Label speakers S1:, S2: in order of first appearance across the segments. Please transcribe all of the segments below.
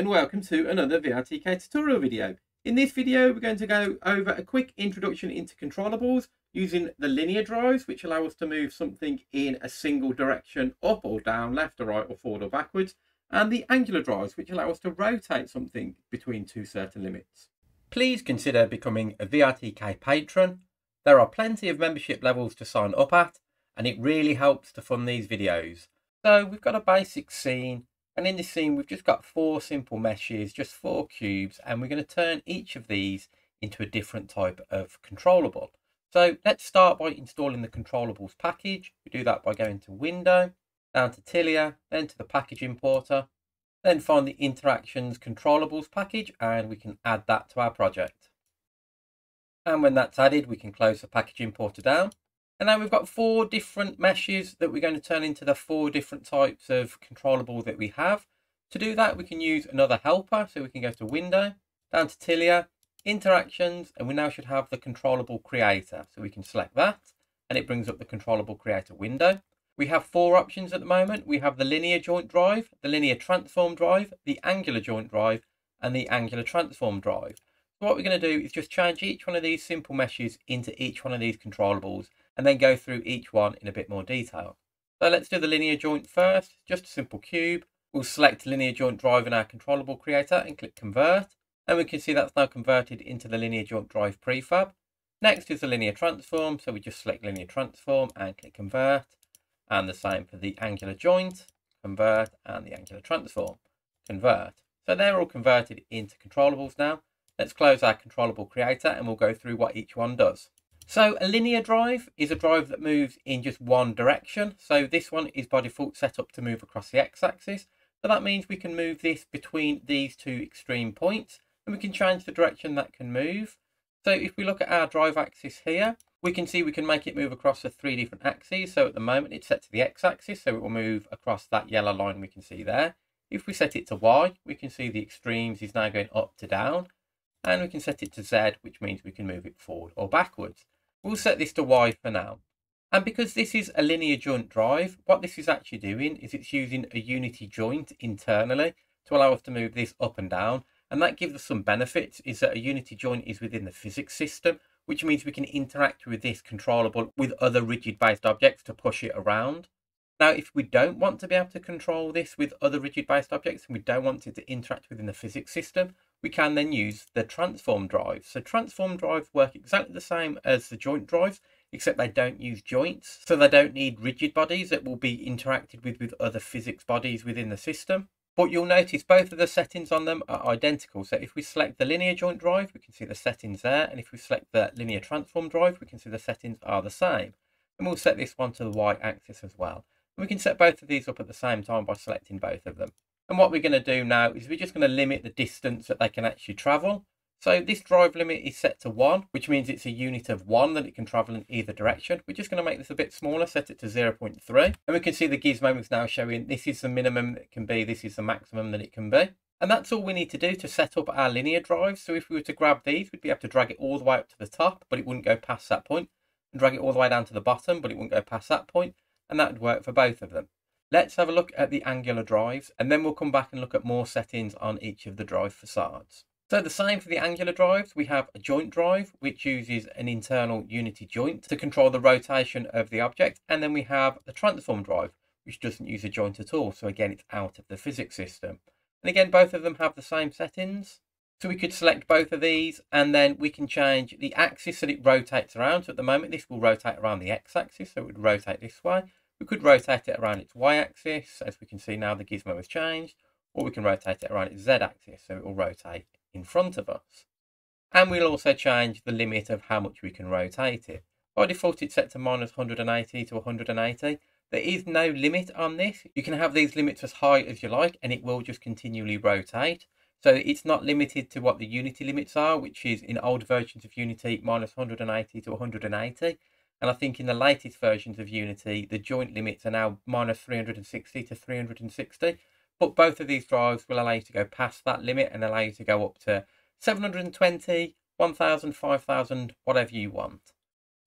S1: and welcome to another VRTK tutorial video. In this video we're going to go over a quick introduction into controllables using the linear drives which allow us to move something in a single direction up or down, left or right or forward or backwards and the angular drives which allow us to rotate something between two certain limits. Please consider becoming a VRTK patron. There are plenty of membership levels to sign up at and it really helps to fund these videos. So we've got a basic scene and in this scene, we've just got four simple meshes, just four cubes, and we're going to turn each of these into a different type of controllable. So let's start by installing the controllables package. We do that by going to Window, down to Tilia, then to the package importer, then find the interactions controllables package, and we can add that to our project. And when that's added, we can close the package importer down. And now we've got four different meshes that we're going to turn into the four different types of controllable that we have. To do that, we can use another helper. So we can go to Window, down to Tilia, Interactions, and we now should have the controllable creator. So we can select that, and it brings up the controllable creator window. We have four options at the moment. We have the linear joint drive, the linear transform drive, the angular joint drive, and the angular transform drive. So what we're going to do is just change each one of these simple meshes into each one of these controllables and then go through each one in a bit more detail. So let's do the linear joint first, just a simple cube. We'll select linear joint drive in our controllable creator and click convert. And we can see that's now converted into the linear joint drive prefab. Next is the linear transform. So we just select linear transform and click convert. And the same for the angular joint, convert, and the angular transform, convert. So they're all converted into controllables now. Let's close our controllable creator and we'll go through what each one does. So a linear drive is a drive that moves in just one direction. So this one is by default set up to move across the x-axis. So that means we can move this between these two extreme points and we can change the direction that can move. So if we look at our drive axis here, we can see we can make it move across the three different axes. So at the moment it's set to the x-axis, so it will move across that yellow line we can see there. If we set it to y, we can see the extremes is now going up to down. And we can set it to z, which means we can move it forward or backwards. We'll set this to Y for now. And because this is a linear joint drive, what this is actually doing is it's using a unity joint internally to allow us to move this up and down. And that gives us some benefits, is that a unity joint is within the physics system, which means we can interact with this controllable with other rigid based objects to push it around. Now, if we don't want to be able to control this with other rigid based objects and we don't want it to interact within the physics system, we can then use the transform drive. So transform drives work exactly the same as the joint drives, except they don't use joints. So they don't need rigid bodies that will be interacted with with other physics bodies within the system. But you'll notice both of the settings on them are identical. So if we select the linear joint drive, we can see the settings there. And if we select the linear transform drive, we can see the settings are the same. And we'll set this one to the Y axis as well. We can set both of these up at the same time by selecting both of them. And what we're going to do now is we're just going to limit the distance that they can actually travel. So this drive limit is set to 1, which means it's a unit of 1 that it can travel in either direction. We're just going to make this a bit smaller, set it to 0.3. And we can see the gizmo is now showing this is the minimum that it can be, this is the maximum that it can be. And that's all we need to do to set up our linear drive. So if we were to grab these, we'd be able to drag it all the way up to the top, but it wouldn't go past that point. And drag it all the way down to the bottom, but it wouldn't go past that point. And that would work for both of them. Let's have a look at the angular drives and then we'll come back and look at more settings on each of the drive facades. So the same for the angular drives, we have a joint drive which uses an internal unity joint to control the rotation of the object and then we have the transform drive which doesn't use a joint at all so again it's out of the physics system. And again both of them have the same settings so we could select both of these and then we can change the axis that it rotates around. So at the moment this will rotate around the x-axis so it would rotate this way we could rotate it around its y-axis, as we can see now the gizmo has changed, or we can rotate it around its z-axis, so it will rotate in front of us. And we'll also change the limit of how much we can rotate it. By default, it's set to minus 180 to 180. There is no limit on this. You can have these limits as high as you like, and it will just continually rotate. So it's not limited to what the Unity limits are, which is in old versions of Unity, minus 180 to 180. And I think in the latest versions of Unity, the joint limits are now minus 360 to 360. But both of these drives will allow you to go past that limit and allow you to go up to 720, 1000, 5000, whatever you want.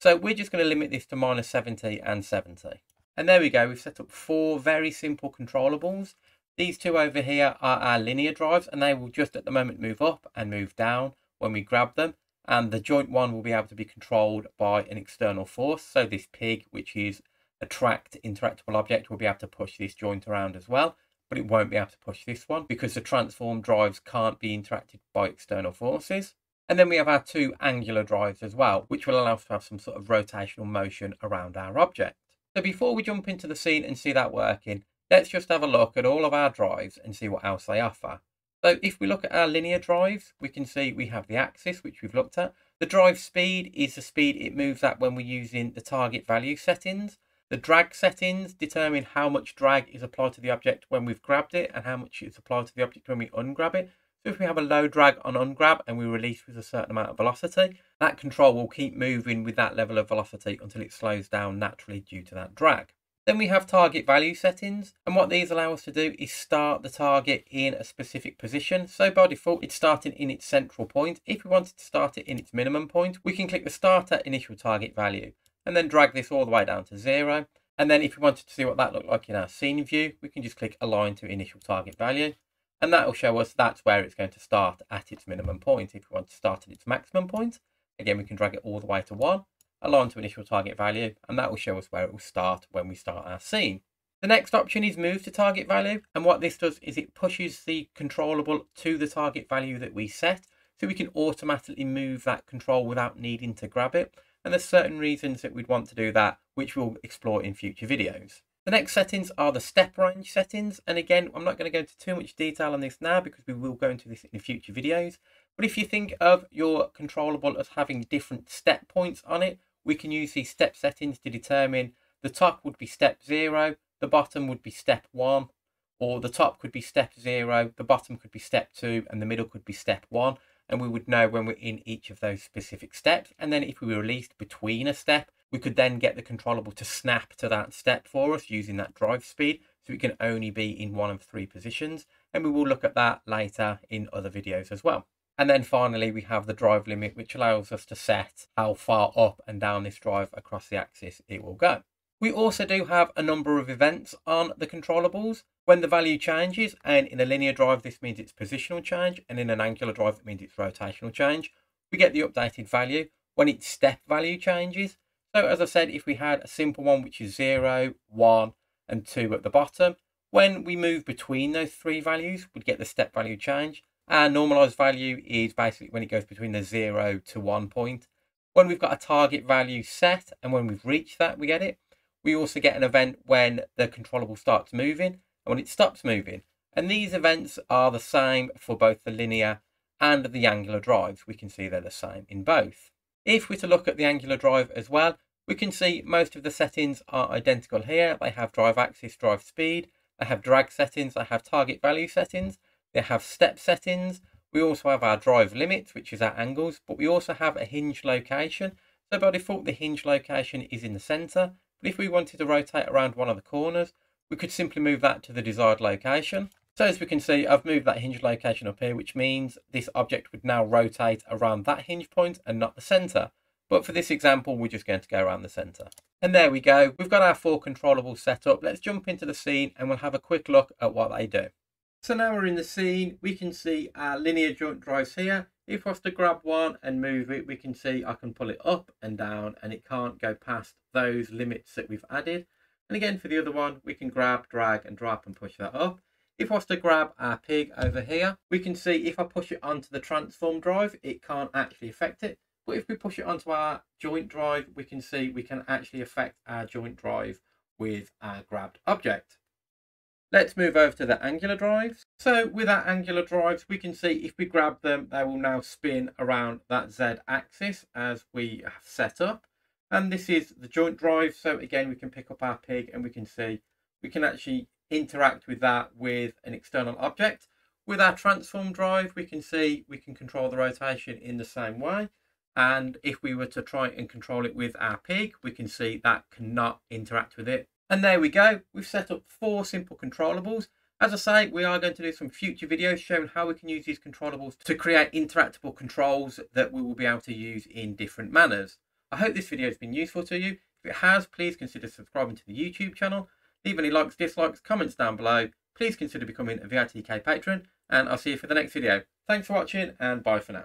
S1: So we're just going to limit this to minus 70 and 70. And there we go, we've set up four very simple controllables. These two over here are our linear drives and they will just at the moment move up and move down when we grab them. And the joint one will be able to be controlled by an external force. So this pig, which is a tracked interactable object, will be able to push this joint around as well. But it won't be able to push this one because the transform drives can't be interacted by external forces. And then we have our two angular drives as well, which will allow us to have some sort of rotational motion around our object. So before we jump into the scene and see that working, let's just have a look at all of our drives and see what else they offer. So if we look at our linear drives, we can see we have the axis, which we've looked at. The drive speed is the speed it moves at when we're using the target value settings. The drag settings determine how much drag is applied to the object when we've grabbed it and how much is applied to the object when we ungrab it. So if we have a low drag on ungrab and we release with a certain amount of velocity, that control will keep moving with that level of velocity until it slows down naturally due to that drag. Then we have target value settings, and what these allow us to do is start the target in a specific position. So by default, it's starting in its central point. If we wanted to start it in its minimum point, we can click the start at initial target value and then drag this all the way down to zero. And then if we wanted to see what that looked like in our scene view, we can just click align to initial target value. And that will show us that's where it's going to start at its minimum point. If we want to start at its maximum point, again, we can drag it all the way to one align to initial target value, and that will show us where it will start when we start our scene. The next option is move to target value, and what this does is it pushes the controllable to the target value that we set, so we can automatically move that control without needing to grab it. And there's certain reasons that we'd want to do that, which we'll explore in future videos. The next settings are the step range settings. And again, I'm not going to go into too much detail on this now because we will go into this in future videos. But if you think of your controllable as having different step points on it, we can use these step settings to determine the top would be step zero, the bottom would be step one, or the top could be step zero, the bottom could be step two, and the middle could be step one. And we would know when we're in each of those specific steps. And then if we were released between a step, we could then get the controllable to snap to that step for us using that drive speed. So it can only be in one of three positions. And we will look at that later in other videos as well. And then finally, we have the drive limit, which allows us to set how far up and down this drive across the axis it will go. We also do have a number of events on the controllables. When the value changes, and in a linear drive, this means it's positional change, and in an angular drive, it means it's rotational change. We get the updated value when its step value changes. So as I said, if we had a simple one, which is 0, 1, and 2 at the bottom, when we move between those three values, we'd get the step value change. Our normalized value is basically when it goes between the zero to one point. When we've got a target value set and when we've reached that, we get it. We also get an event when the controllable starts moving and when it stops moving. And these events are the same for both the linear and the angular drives. We can see they're the same in both. If we're to look at the angular drive as well, we can see most of the settings are identical here. They have drive axis, drive speed, they have drag settings, they have target value settings, they have step settings. We also have our drive limits, which is our angles, but we also have a hinge location. So by default, the hinge location is in the center. But if we wanted to rotate around one of the corners, we could simply move that to the desired location. So as we can see, I've moved that hinge location up here, which means this object would now rotate around that hinge point and not the center. But for this example, we're just going to go around the center. And there we go. We've got our four controllables set up. Let's jump into the scene and we'll have a quick look at what they do. So now we're in the scene, we can see our linear joint drives here. If I was to grab one and move it, we can see I can pull it up and down and it can't go past those limits that we've added. And again, for the other one, we can grab, drag and drop and push that up. If I was to grab our pig over here, we can see if I push it onto the transform drive, it can't actually affect it. But if we push it onto our joint drive, we can see we can actually affect our joint drive with our grabbed object. Let's move over to the angular drives. So with our angular drives, we can see if we grab them, they will now spin around that Z axis as we have set up. And this is the joint drive. So again, we can pick up our pig and we can see we can actually interact with that with an external object. With our transform drive, we can see we can control the rotation in the same way. And if we were to try and control it with our pig, we can see that cannot interact with it and there we go. We've set up four simple controllables. As I say, we are going to do some future videos showing how we can use these controllables to create interactable controls that we will be able to use in different manners. I hope this video has been useful to you. If it has, please consider subscribing to the YouTube channel. Leave any likes, dislikes, comments down below, please consider becoming a VRTK patron and I'll see you for the next video. Thanks for watching and bye for now.